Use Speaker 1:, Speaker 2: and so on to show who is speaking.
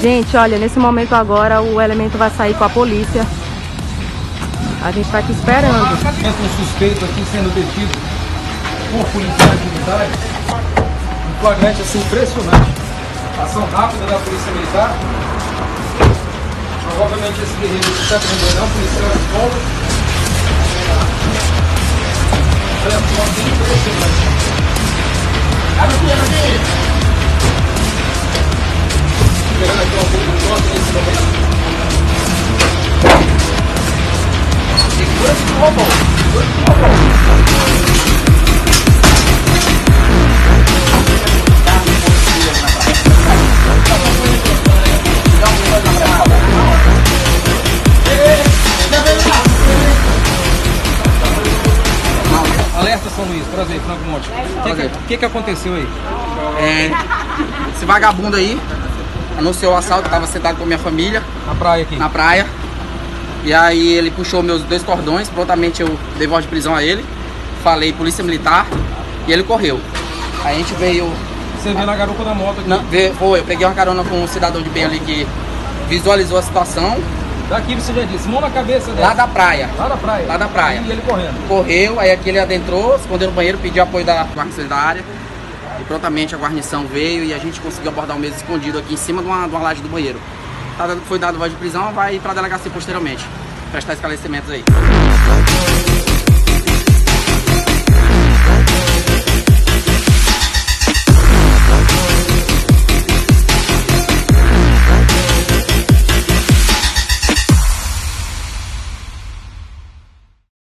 Speaker 1: Gente, olha, nesse momento agora o elemento vai sair com a polícia. A gente tá aqui esperando.
Speaker 2: Um suspeito aqui sendo detido por policiais militares. Um flagrante assim impressionante. Ação rápida da Polícia Militar. Provavelmente esse guerreiro está prendendo um policial de Alerta São Luís, prazer, Franco Monte. O que, que, aconteceu aí?
Speaker 3: É, esse vagabundo aí anunciou o assalto, tava sentado com a minha família
Speaker 2: Na praia aqui.
Speaker 3: na praia. E aí ele puxou meus dois cordões, prontamente eu dei voz de prisão a ele. Falei polícia militar e ele correu. Aí a gente veio.
Speaker 2: Você vê na garupa da moto aqui.
Speaker 3: Não, vê- foi, eu peguei uma carona com um cidadão de bem ali que visualizou a situação
Speaker 2: Daqui você já disse, mão na cabeça dela.
Speaker 3: lá da praia.
Speaker 2: Lá da praia.
Speaker 3: Lá da praia.
Speaker 2: E ele correndo.
Speaker 3: Correu, aí aqui ele adentrou, escondeu no banheiro, pediu apoio da guarnição da área. E prontamente a guarnição veio e a gente conseguiu abordar o mesmo escondido aqui em cima de uma, de uma laje do banheiro. Tá foi dado voz de prisão, vai para a delegacia posteriormente. Prestar esclarecimentos aí.